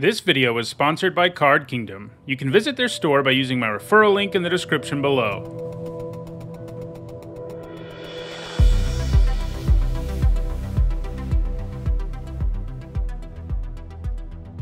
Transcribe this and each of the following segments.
This video is sponsored by Card Kingdom. You can visit their store by using my referral link in the description below.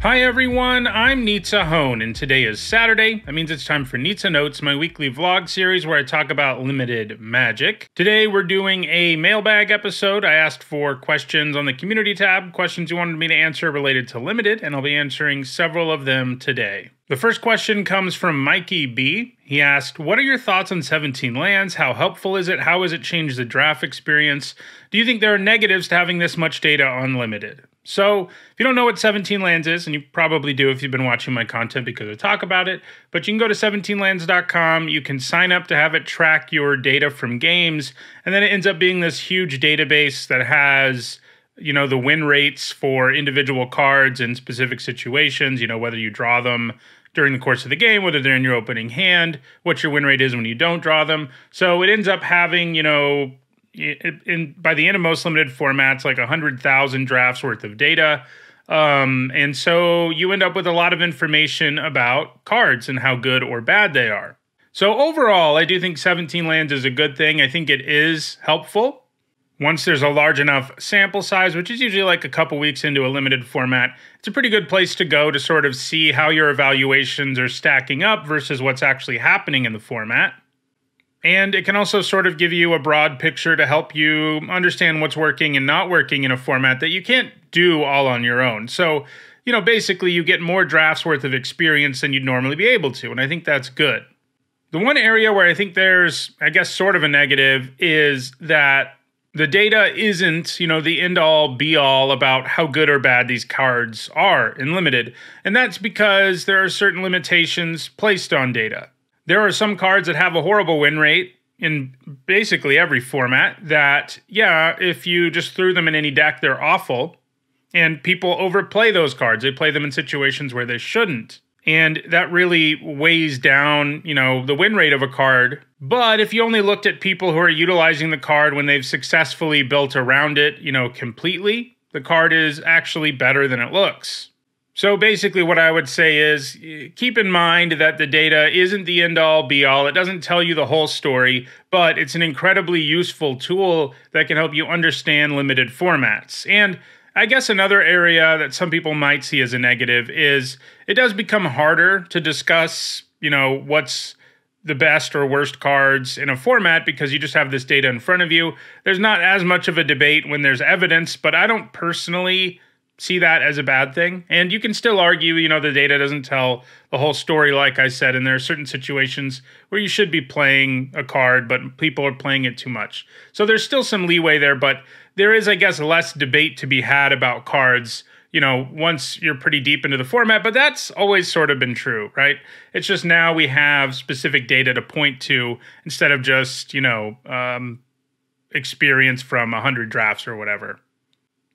Hi everyone, I'm Nizzahon, and today is Saturday. That means it's time for Nizzanotes, my weekly vlog series where I talk about limited magic. Today we're doing a mailbag episode. I asked for questions on the community tab, questions you wanted me to answer related to limited, and I'll be answering several of them today. The first question comes from Mikey B. He asked, What are your thoughts on 17 lands? How helpful is it? How has it changed the draft experience? Do you think there are negatives to having this much data on limited? So, if you don't know what 17 Lands is, and you probably do if you've been watching my content because I talk about it, but you can go to 17lands.com. You can sign up to have it track your data from games, and then it ends up being this huge database that has you know the win rates for individual cards in specific situations you know whether you draw them during the course of the game whether they're in your opening hand what your win rate is when you don't draw them so it ends up having you know in by the end of most limited formats, like hundred thousand drafts worth of data. Um, and so you end up with a lot of information about cards and how good or bad they are. So overall, I do think 17 lands is a good thing. I think it is helpful. Once there's a large enough sample size, which is usually like a couple weeks into a limited format, it's a pretty good place to go to sort of see how your evaluations are stacking up versus what's actually happening in the format. And it can also sort of give you a broad picture to help you understand what's working and not working in a format that you can't do all on your own. So, you know, basically you get more drafts worth of experience than you'd normally be able to. And I think that's good. The one area where I think there's, I guess, sort of a negative is that the data isn't, you know, the end all be all about how good or bad these cards are in limited. And that's because there are certain limitations placed on data there are some cards that have a horrible win rate in basically every format that, yeah, if you just threw them in any deck, they're awful. And people overplay those cards. They play them in situations where they shouldn't. And that really weighs down, you know, the win rate of a card. But if you only looked at people who are utilizing the card when they've successfully built around it, you know, completely, the card is actually better than it looks. So basically, what I would say is keep in mind that the data isn't the end all be all. It doesn't tell you the whole story, but it's an incredibly useful tool that can help you understand limited formats. And I guess another area that some people might see as a negative is it does become harder to discuss, you know, what's the best or worst cards in a format because you just have this data in front of you. There's not as much of a debate when there's evidence, but I don't personally see that as a bad thing. And you can still argue, you know, the data doesn't tell the whole story, like I said, and there are certain situations where you should be playing a card, but people are playing it too much. So there's still some leeway there, but there is, I guess, less debate to be had about cards. You know, once you're pretty deep into the format, but that's always sort of been true, right? It's just now we have specific data to point to instead of just, you know, um, experience from 100 drafts or whatever.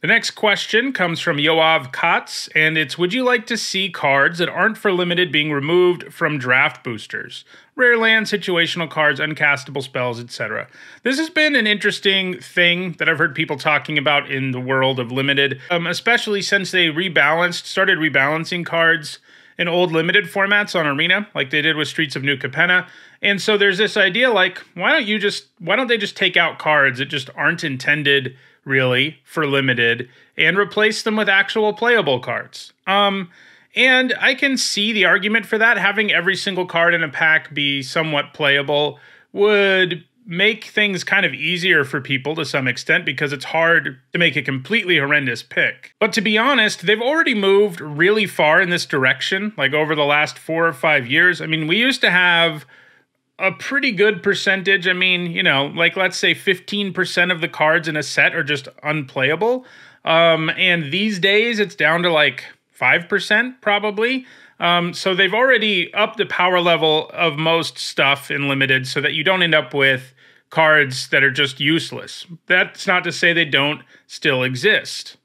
The next question comes from Yoav Katz, and it's Would you like to see cards that aren't for limited being removed from draft boosters? Rare land, situational cards, uncastable spells, etc. This has been an interesting thing that I've heard people talking about in the world of limited, um, especially since they rebalanced, started rebalancing cards in old limited formats on Arena, like they did with Streets of New Capenna. And so there's this idea like, why don't you just, why don't they just take out cards that just aren't intended really for limited and replace them with actual playable cards. Um, and I can see the argument for that. Having every single card in a pack be somewhat playable would make things kind of easier for people to some extent because it's hard to make a completely horrendous pick. But to be honest, they've already moved really far in this direction, like over the last four or five years. I mean, we used to have a pretty good percentage. I mean, you know, like let's say 15% of the cards in a set are just unplayable. Um, and these days it's down to like 5% probably. Um, so they've already upped the power level of most stuff in limited so that you don't end up with cards that are just useless. That's not to say they don't still exist.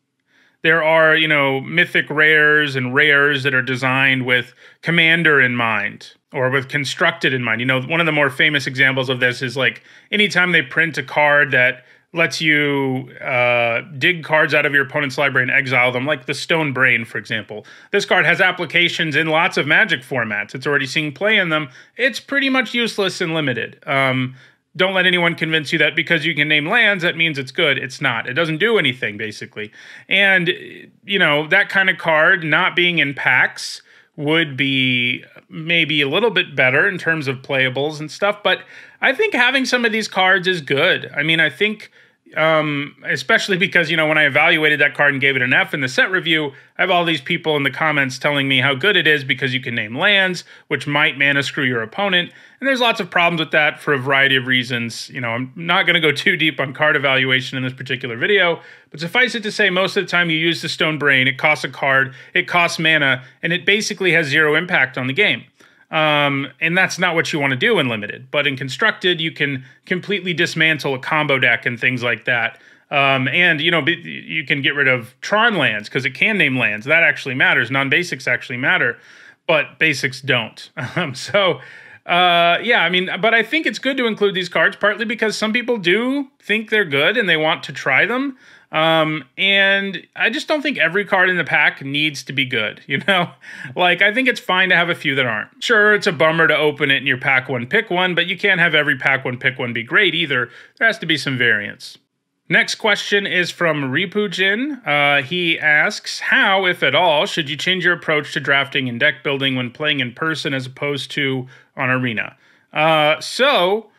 There are, you know, mythic rares and rares that are designed with commander in mind or with constructed in mind. You know, one of the more famous examples of this is like anytime they print a card that lets you uh, dig cards out of your opponent's library and exile them, like the Stone Brain, for example. This card has applications in lots of Magic formats. It's already seeing play in them. It's pretty much useless and limited. Um, don't let anyone convince you that because you can name lands, that means it's good. It's not. It doesn't do anything, basically. And, you know, that kind of card not being in packs would be maybe a little bit better in terms of playables and stuff. But I think having some of these cards is good. I mean, I think um, especially because you know when I evaluated that card and gave it an F in the set review, I have all these people in the comments telling me how good it is because you can name lands, which might mana screw your opponent, and there's lots of problems with that for a variety of reasons. You know, I'm not going to go too deep on card evaluation in this particular video, but suffice it to say, most of the time you use the Stone Brain, it costs a card, it costs mana, and it basically has zero impact on the game. Um, and that's not what you want to do in limited. But in constructed, you can completely dismantle a combo deck and things like that. Um, and you know you can get rid of Tron lands because it can name lands. That actually matters. Non basics actually matter, but basics don't. Um, so uh, yeah, I mean, but I think it's good to include these cards partly because some people do think they're good and they want to try them. Um, and I just don't think every card in the pack needs to be good, you know? like, I think it's fine to have a few that aren't. Sure, it's a bummer to open it in your pack one, pick one, but you can't have every pack one, pick one be great either. There has to be some variance. Next question is from Ripujin. Uh, he asks, How, if at all, should you change your approach to drafting and deck building when playing in person as opposed to on Arena? Uh, so,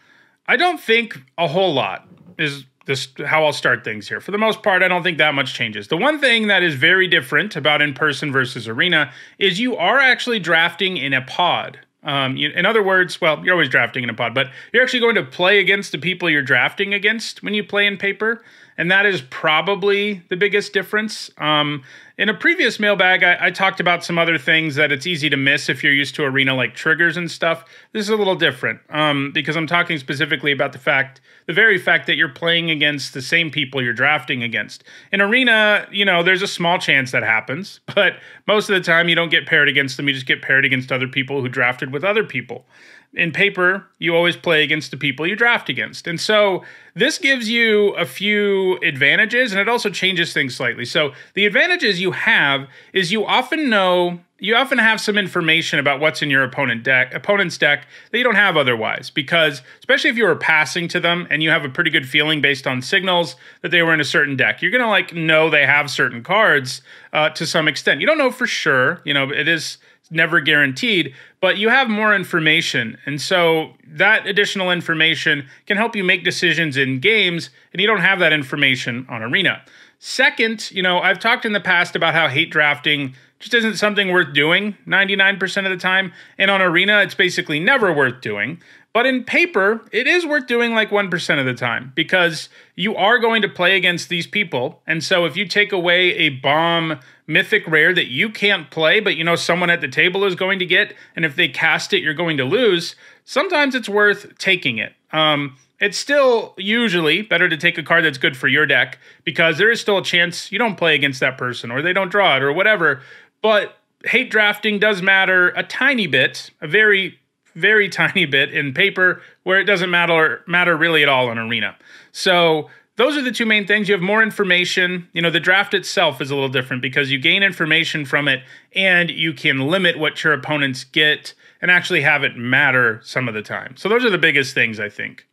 I don't think a whole lot is this how I'll start things here. For the most part, I don't think that much changes. The one thing that is very different about in person versus arena is you are actually drafting in a pod. Um, you, in other words, well, you're always drafting in a pod, but you're actually going to play against the people you're drafting against when you play in paper and that is probably the biggest difference. Um, in a previous mailbag, I, I, talked about some other things that it's easy to miss if you're used to arena like triggers and stuff. This is a little different um, because I'm talking specifically about the fact, the very fact that you're playing against the same people you're drafting against. In arena, you know, there's a small chance that happens, but most of the time you don't get paired against them. You just get paired against other people who drafted with other people in paper, you always play against the people you draft against. And so this gives you a few advantages and it also changes things slightly. So the advantages you have is you often know you often have some information about what's in your opponent deck opponent's deck that you don't have otherwise because especially if you were passing to them and you have a pretty good feeling based on signals that they were in a certain deck you're to like know they have certain cards uh, to some extent you don't know for sure you know it is never guaranteed, but you have more information. And so that additional information can help you make decisions in games, and you don't have that information on Arena. Second, you know, I've talked in the past about how hate drafting just isn't something worth doing 99% of the time. And on Arena, it's basically never worth doing. But in paper, it is worth doing like 1% of the time because you are going to play against these people. And so if you take away a bomb mythic rare that you can't play, but you know someone at the table is going to get, and if they cast it, you're going to lose, sometimes it's worth taking it. Um, it's still usually better to take a card that's good for your deck because there is still a chance you don't play against that person or they don't draw it or whatever. But hate drafting does matter a tiny bit, a very very tiny bit in paper where it doesn't matter matter really at all in arena. So those are the two main things. You have more information. You know, the draft itself is a little different because you gain information from it and you can limit what your opponents get and actually have it matter some of the time. So those are the biggest things I think.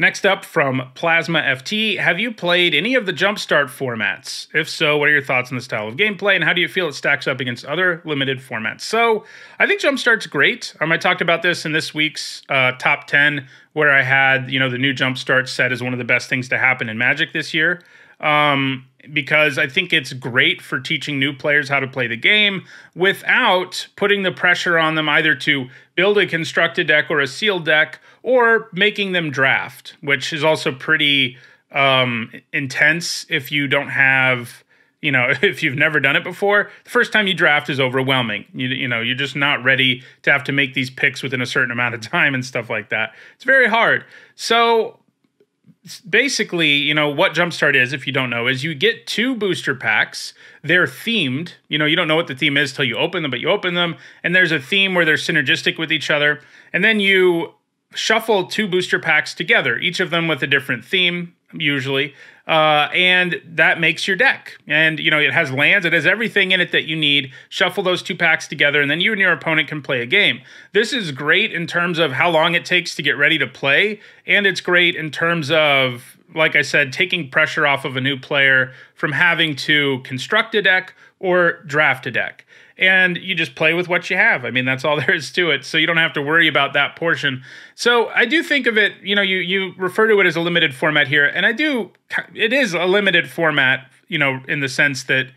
Next up from Plasma FT, have you played any of the Jumpstart formats? If so, what are your thoughts on the style of gameplay and how do you feel it stacks up against other limited formats? So, I think Jumpstart's great. Um, I talked about this in this week's uh, top 10, where I had, you know, the new Jumpstart set as one of the best things to happen in Magic this year. Um, because I think it's great for teaching new players how to play the game without putting the pressure on them either to build a constructed deck or a sealed deck or making them draft, which is also pretty um, intense if you don't have you know if you've never done it before. The first time you draft is overwhelming. You, you know you're just not ready to have to make these picks within a certain amount of time and stuff like that. It's very hard. So basically, you know, what Jumpstart is, if you don't know, is you get two booster packs. They're themed. You know, you don't know what the theme is till you open them, but you open them, and there's a theme where they're synergistic with each other. And then you shuffle two booster packs together, each of them with a different theme. Usually. Uh, and that makes your deck. And, you know, it has lands, it has everything in it that you need. Shuffle those two packs together, and then you and your opponent can play a game. This is great in terms of how long it takes to get ready to play, and it's great in terms of, like I said, taking pressure off of a new player from having to construct a deck or draft a deck and you just play with what you have. I mean, that's all there is to it. So you don't have to worry about that portion. So I do think of it, you know, you you refer to it as a limited format here, and I do it is a limited format, you know, in the sense that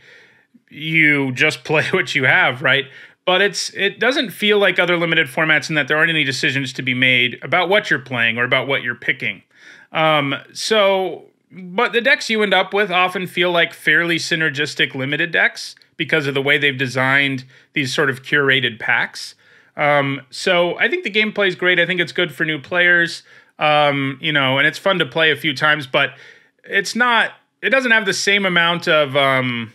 you just play what you have, right? But it's it doesn't feel like other limited formats in that there aren't any decisions to be made about what you're playing or about what you're picking. Um, so but the decks you end up with often feel like fairly synergistic limited decks because of the way they've designed these sort of curated packs. Um, so I think the gameplay is great. I think it's good for new players. Um, you know, and it's fun to play a few times, but it's not. It doesn't have the same amount of um,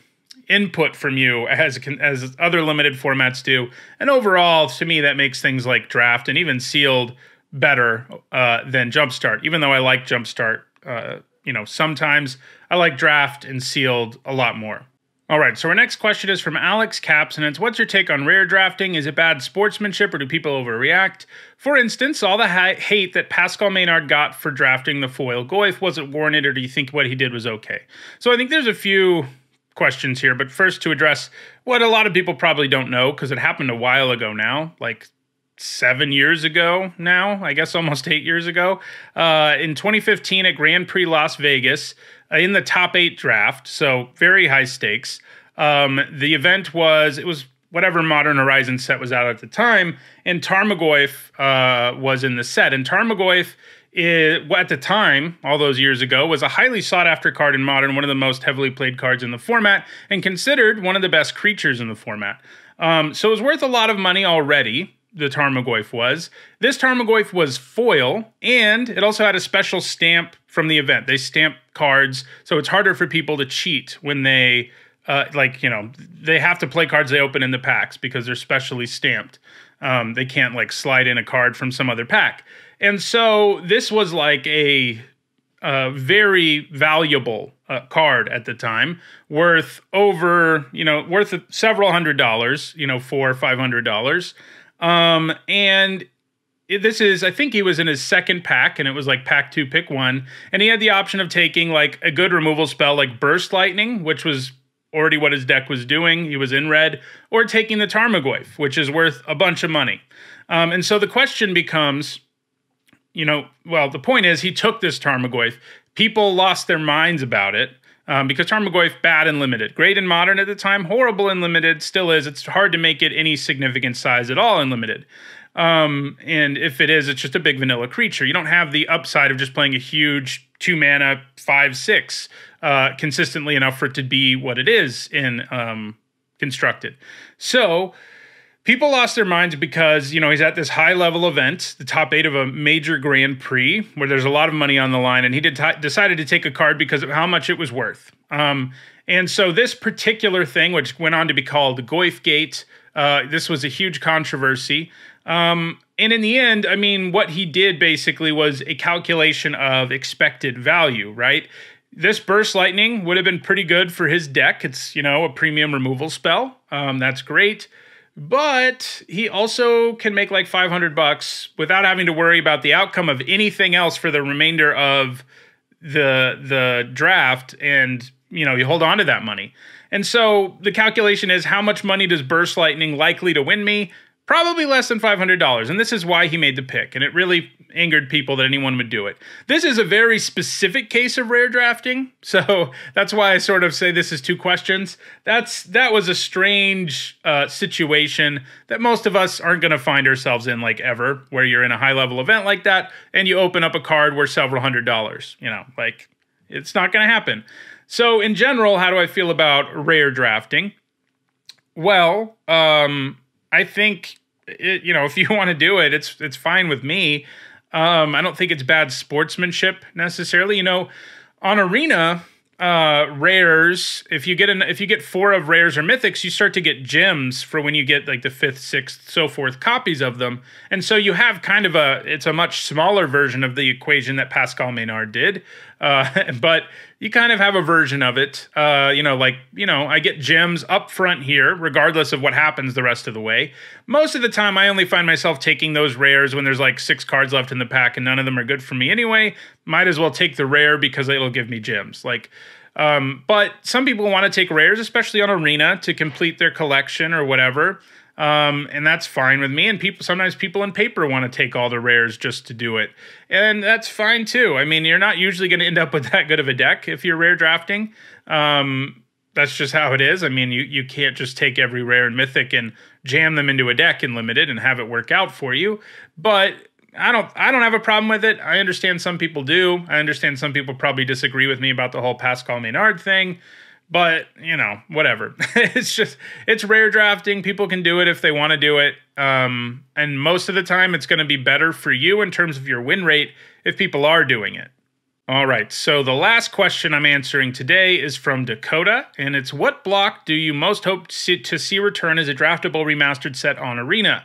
input from you as as other limited formats do. And overall, to me, that makes things like draft and even sealed better uh, than jumpstart. Even though I like jumpstart, uh, you know, sometimes I like draft and sealed a lot more. All right, so our next question is from Alex Caps, and it's What's your take on rare drafting? Is it bad sportsmanship or do people overreact? For instance, all the ha- hate that Pascal Maynard got for drafting the foil Goyf, was it warranted or do you think what he did was okay? So I think there's a few questions here, but first to address what a lot of people probably don't know because it happened a while ago now, like seven years ago now, I guess almost eight years ago. Uh, in 2015 at Grand Prix Las Vegas, in the top eight draft, so very high stakes. Um, the event was it was whatever Modern Horizon set was out at the time, and Tarmogoyf uh, was in the set. And Tarmogoyf, is, at the time, all those years ago, was a highly sought after card in Modern, one of the most heavily played cards in the format, and considered one of the best creatures in the format. Um, so it was worth a lot of money already the Tarmogoyf was. This Tarmogoyf was foil, and it also had a special stamp from the event. They stamp cards, so it's harder for people to cheat when they, uh, like, you know, they have to play cards they open in the packs because they're specially stamped. Um, they can't, like, slide in a card from some other pack. And so this was like a, very valuable uh, card at the time, worth over, you know, worth several hundred dollars, you know, four or five hundred dollars. Um, and this is, I think he was in his second pack, and it was like pack two, pick one. And he had the option of taking like a good removal spell like Burst Lightning, which was already what his deck was doing. He was in red, or taking the Tarmogoyf, which is worth a bunch of money. Um, and so the question becomes, you know, well, the point is he took this Tarmogoyf. People lost their minds about it um, because Tarmogoyf bad and limited, great and modern at the time, horrible and limited, still is. It's hard to make it any significant size at all in limited. Um, and if it is, it's just a big vanilla creature. You don't have the upside of just playing a huge two mana five six uh, consistently enough for it to be what it is in um, constructed. So people lost their minds because you know he's at this high level event the top eight of a major grand prix where there's a lot of money on the line and he did t- decided to take a card because of how much it was worth. Um, and so this particular thing which went on to be called goyf gate uh, this was a huge controversy. Um, and in the end i mean what he did basically was a calculation of expected value right? This burst lightning would have been pretty good for his deck. It's you know a premium removal spell. Um, that's great but he also can make like 500 bucks without having to worry about the outcome of anything else for the remainder of the the draft. And you know you hold on to that money. And so the calculation is how much money does burst lightning likely to win me probably less than $500 and this is why he made the pick and it really angered people that anyone would do it. This is a very specific case of rare drafting, so that's why I sort of say this is two questions. That's that was a strange uh, situation that most of us aren't going to find ourselves in like ever, where you're in a high level event like that and you open up a card worth several hundred dollars. You know, like it's not going to happen. So in general, how do I feel about rare drafting? Well, um, I think it, you know if you want to do it, it's it's fine with me. Um, I don't think it's bad sportsmanship necessarily. You know, on Arena, uh, rares, if you get an, if you get four of rares or mythics, you start to get gems for when you get like the fifth, sixth, so forth copies of them, and so you have kind of a it's a much smaller version of the equation that Pascal Maynard did, uh, but you kind of have a version of it. Uh, you know, like you know, I get gems up front here, regardless of what happens the rest of the way. Most of the time, I only find myself taking those rares when there's like six cards left in the pack, and none of them are good for me anyway. Might as well take the rare because it'll give me gems. Like um, but some people want to take rares, especially on Arena, to complete their collection or whatever. Um, and that's fine with me. And people sometimes people in paper want to take all the rares just to do it, and that's fine too. I mean, you're not usually going to end up with that good of a deck if you're rare drafting. Um, that's just how it is. I mean, you you can't just take every rare and mythic and jam them into a deck in limited and have it work out for you. But I don't I don't have a problem with it. I understand some people do. I understand some people probably disagree with me about the whole Pascal Maynard thing, but you know, whatever. it's just it's rare drafting. People can do it if they want to do it. Um, and most of the time it's going to be better for you in terms of your win rate if people are doing it. All right, so the last question I'm answering today is from Dakota, and it's what block do you most hope to see, return as a draftable remastered set on Arena?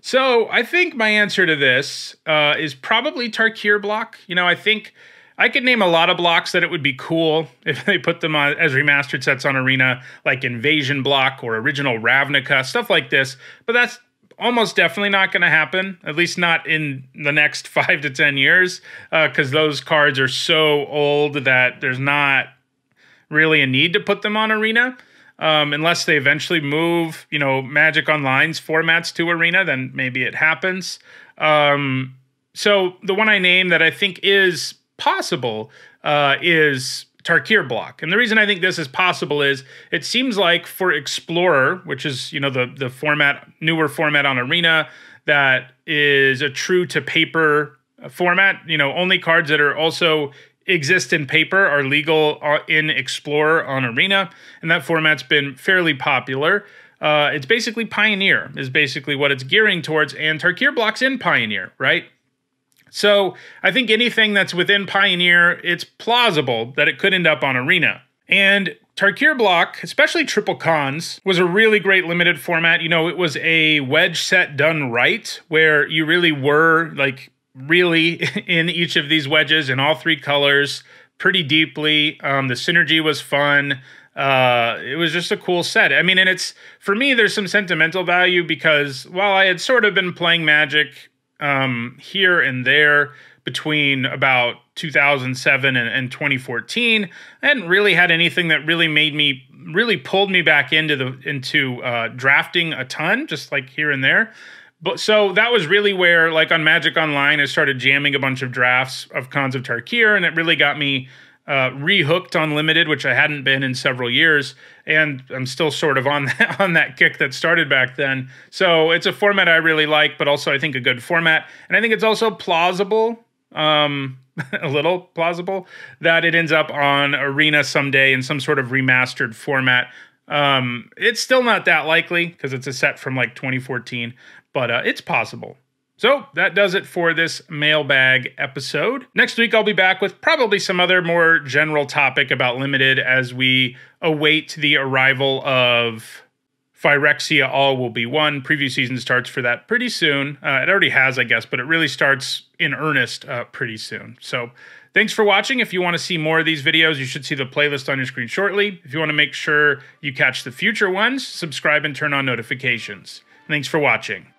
So I think my answer to this uh, is probably Tarkir block. You know, I think I could name a lot of blocks that it would be cool if they put them on, as remastered sets on Arena, like Invasion block or original Ravnica, stuff like this. But that's almost definitely not going to happen, at least not in the next five to 10 years, because uh, those cards are so old that there's not really a need to put them on Arena um, unless they eventually move, you know, Magic Online's formats to Arena, then maybe it happens. Um, so the one I name that I think is possible uh, is Tarkir block. And the reason I think this is possible is it seems like for Explorer, which is, you know, the the format, newer format on Arena that is a true to paper format, you know, only cards that are also exist in paper are legal uh, in Explorer on Arena, and that format's been fairly popular. Uh, it's basically Pioneer, is basically what it's gearing towards, and Tarkir blocks in Pioneer, right? So I think anything that's within Pioneer, it's plausible that it could end up on Arena. And Tarkir block, especially triple Khans, was a really great limited format. You know, it was a wedge set done right, where you really were like really in each of these wedges in all three colors pretty deeply. Um, the synergy was fun. Uh, it was just a cool set. I mean, and it's for me, there's some sentimental value because while I had sort of been playing Magic um, here and there between about 2007 and, and 2014, I hadn't really had anything that really made me really pulled me back into the into uh, drafting a ton, just like here and there. But so that was really where, like on Magic Online, I started jamming a bunch of drafts of Khans of Tarkir, and it really got me uh, rehooked on limited, which I hadn't been in several years, and I'm still sort of on that, on that kick that started back then. So it's a format I really like, but also I think a good format, and I think it's also plausible, um, a little plausible that it ends up on Arena someday in some sort of remastered format. Um, it's still not that likely because it's a set from like 2014, but uh, it's possible. So that does it for this mailbag episode. Next week, I'll be back with probably some other more general topic about limited as we await the arrival of Phyrexia All Will Be One. Preview season starts for that pretty soon. Uh, it already has, I guess, but it really starts in earnest uh, pretty soon. So thanks for watching. If you want to see more of these videos, you should see the playlist on your screen shortly. If you want to make sure you catch the future ones, subscribe and turn on notifications. Thanks for watching.